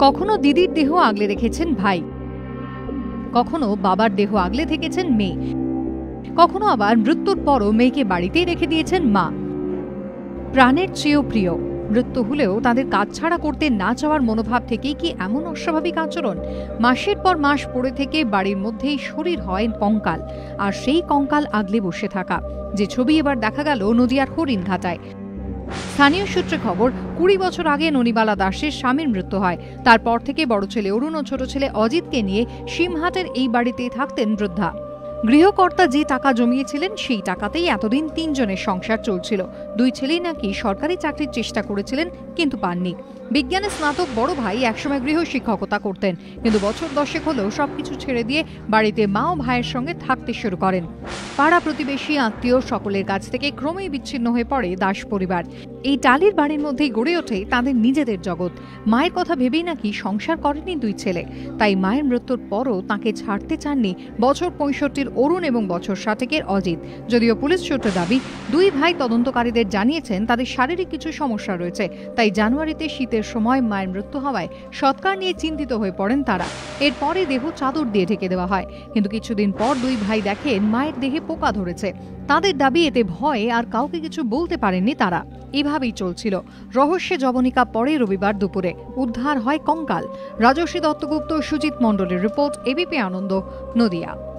কখনো দিদির দেহ আগলে রেখেছেন ভাই। কখনো বাবার দেহ আগলে থেকেছেন মেয়ে। কখনো আবার মৃত্যুর পরও মেয়েকে বাড়িতেই রেখে দিয়েছেন মা। প্রাণের চেয়েও প্রিয়, মৃত্যু হলেও তাদের কাজ ছাড়া করতে না চাওয়ার মনোভাব থেকেই কি এমন অস্বাভাবিক আচরণ? মাসের পর মাস পড়ে থেকে বাড়ির মধ্যেই শরীর হয় কঙ্কাল, আর সেই কঙ্কাল আগলে বসে থাকা। যে ছবি এবার দেখা গেল নদিয়ার হরিণঘাটায়। স্থানীয় সূত্রে খবর, কুড়ি বছর আগে ননিবালা দাসের স্বামীর মৃত্যু হয়। তারপর থেকে বড় ছেলে অরুণ ও ছোট ছেলে অজিতকে নিয়ে সিমহাটের এই বাড়িতেই থাকতেন বৃদ্ধা। গৃহকর্তা যে টাকা জমিয়েছিলেন, সেই টাকাতেই এতদিন তিনজনের সংসার চলছিল। দুই ছেলেই নাকি সরকারি চাকরির চেষ্টা করেছিলেন, কিন্তু পাননি। বিজ্ঞানে স্নাতক বড় ভাই একসময় গৃহ শিক্ষকতা করতেন, কিন্তু বছর দশেক হলেও সবকিছু ছেড়ে দিয়ে বাড়িতে মা ও ভাইয়ের সঙ্গে থাকতে শুরু করেন। পাড়া প্রতিবেশী আত্মীয় সকলের কাছ থেকে ক্রমেই বিচ্ছিন্ন হয়ে পড়ে দাস পরিবার। এই টালির বাড়ির মধ্যেই গড়ে ওঠে তাদের নিজেদের জগৎ। মায়ের কথা ভেবেই নাকি সংসার করেনি দুই ছেলে। তাই মায়ের মৃত্যুর পরও তাকে ছাড়তে চাননি বছর পঁয়ষট্টির অরুণ এবং বছর ষাটেকের অজিত। যদিও পুলিশ সূত্রে দাবি, দুই ভাই তদন্তকারীদের জানিয়েছেন তাদের শারীরিক কিছু সমস্যা রয়েছে, তাই জানুয়ারিতে শীতের সময় মায়ের মৃত্যু হওয়ায় সৎকার নিয়ে চিন্তিত হয়ে পড়েন তারা। এরপরে দেহ চাদর দিয়ে ঢেকে দেওয়া হয়। কিন্তু কিছুদিন পর দুই ভাই দেখেন মায়ের দেহে পোকা ধরেছে। তাদের দাবি, এতে ভয়ে আর কাউকে কিছু বলতে পারেননি তারা। এভাবেই চলছিল। রহস্যে জবনিকা পরে রবিবার দুপুরে। উদ্ধার হয় কঙ্কাল। রাজস্বী দত্তগুপ্ত সুজিত মণ্ডলের রিপোর্ট এবিপি আনন্দ, নদিয়া।